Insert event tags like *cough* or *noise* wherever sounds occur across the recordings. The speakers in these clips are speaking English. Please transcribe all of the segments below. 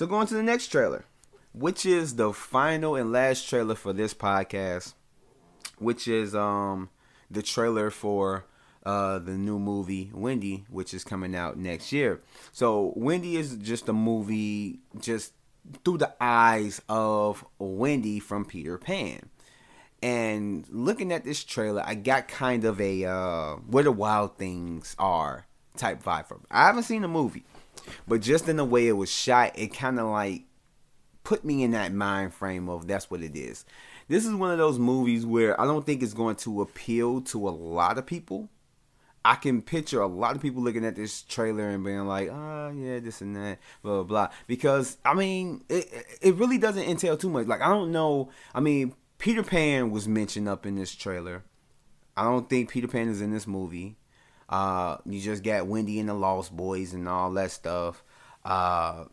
So going to the next trailer, which is the final and last trailer for this podcast, which is um the trailer for uh the new movie Wendy, which is coming out next year. So Wendy is just a movie just through the eyes of Wendy from Peter Pan. And looking at this trailer, I got kind of a uh, where the wild things are type vibe from. I haven't seen the movie, but just in the way it was shot, it kind of like put me in that mind frame of that's what it is. This is one of those movies where I don't think it's going to appeal to a lot of people. I can picture a lot of people looking at this trailer and being like, "Oh yeah, this and that, blah blah blah." Because I mean, it it really doesn't entail too much. Like I don't know. I mean, Peter Pan was mentioned up in this trailer. I don't think Peter Pan is in this movie. Uh, you just got Wendy and the Lost Boys and all that stuff. Uh,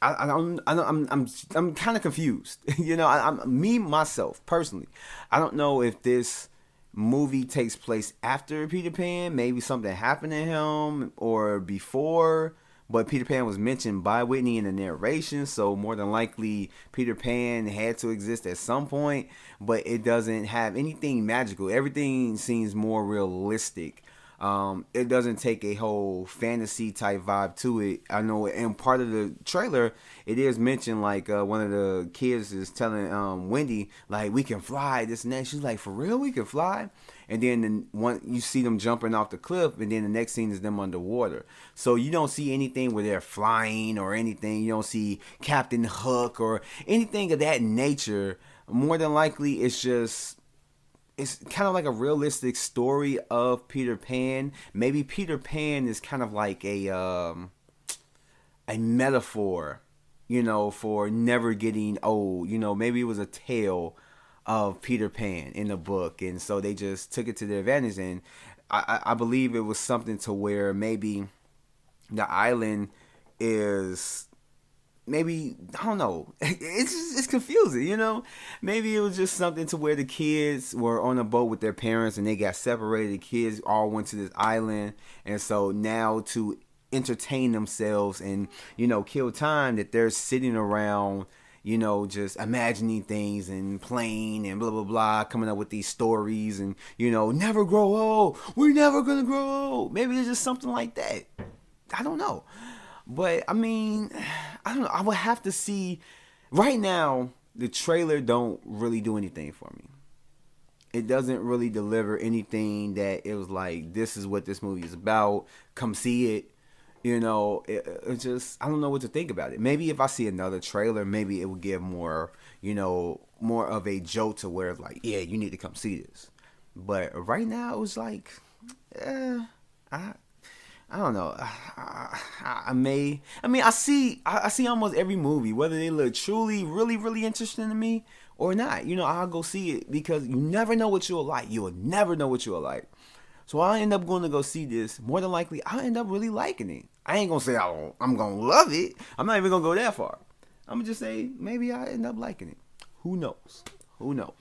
I, I don't, I don't, I'm, I'm, I'm kind of confused. *laughs* you know, I, I'm me myself personally. I don't know if this movie takes place after Peter Pan. Maybe something happened to him or before. But Peter Pan was mentioned by Whitney in the narration, so more than likely Peter Pan had to exist at some point, but it doesn't have anything magical. Everything seems more realistic. Um, it doesn't take a whole fantasy type vibe to it. I know, and part of the trailer, it is mentioned like uh, one of the kids is telling um, Wendy like we can fly this and that. She's like, for real, we can fly and then the one you see them jumping off the cliff, and then the next scene is them underwater. So you don't see anything where they're flying or anything. You don't see Captain Hook or anything of that nature. More than likely, it's just it's kind of like a realistic story of Peter Pan. Maybe Peter Pan is kind of like a um, a metaphor, you know, for never getting old. You know, maybe it was a tale of Peter Pan in the book, and so they just took it to their advantage. And I, I believe it was something to where maybe the island is maybe I don't know. *laughs* It's just, it's confusing, you know. Maybe it was just something to where the kids were on a boat with their parents and they got separated. The kids all went to this island, and so now to entertain themselves and you know kill time that they're sitting around you know, just imagining things and playing and blah blah blah, coming up with these stories and you know, never grow old. We're never gonna grow old. Maybe it's just something like that. I don't know, but I mean, I don't know. I would have to see. Right now, the trailer don't really do anything for me. It doesn't really deliver anything that it was like. This is what this movie is about. Come see it you know, it, it, just I don't know what to think about it. Maybe if I see another trailer, maybe it would give more, you know, more of a jolt to where it's like, yeah, you need to come see this. But right now, it was like, eh, I, I don't know. *sighs* I, I, I, may. I mean, I see. I, I see almost every movie, whether they look truly, really, really interesting to me or not. You know, I'll go see it because you never know what you'll like. You'll never know what you'll like. So I end up going to go see this. More than likely, I end up really liking it. I ain't gonna say I am gonna love it. I'm not even gonna go that far. I'm gonna just say maybe I end up liking it. Who knows? Who knows?